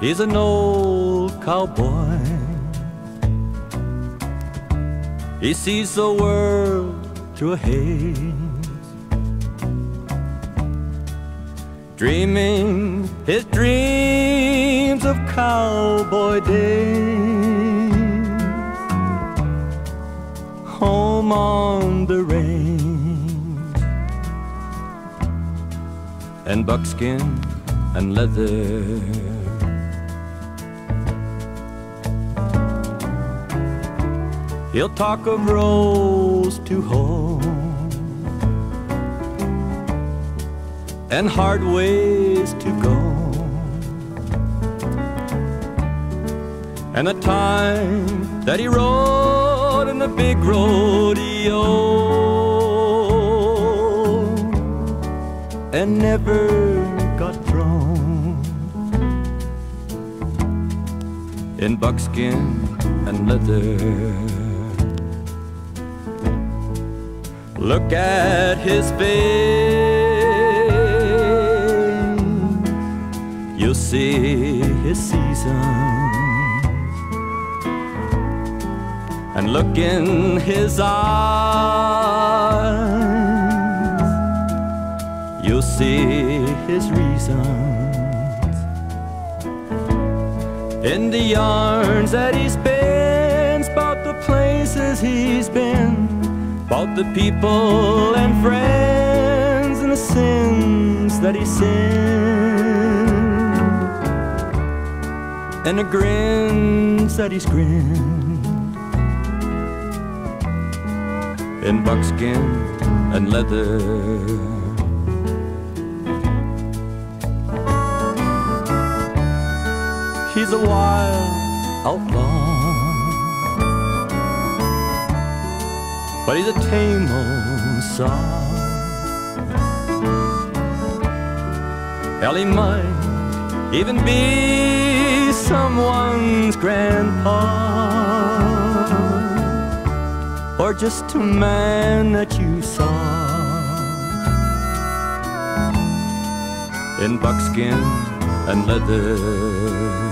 He's an old cowboy. He sees the world through a haze, dreaming his dreams of cowboy days. Home on the range and buckskin and leather. He'll talk of roads to home and hard ways to go, and the time that he rode in the big rodeo and never got thrown in buckskin and leather. Look at his face. You'll see his seasons. And look in his eyes. You'll see his reasons. In the yarns that he spins about the places he's been about the people and friends and the sins that he sinned and the grins that he's grinned in buckskin and leather. He's a wild outlaw but he's a tame old song. Hell, he might even be someone's grandpa, or just a man that you saw in buckskin and leather.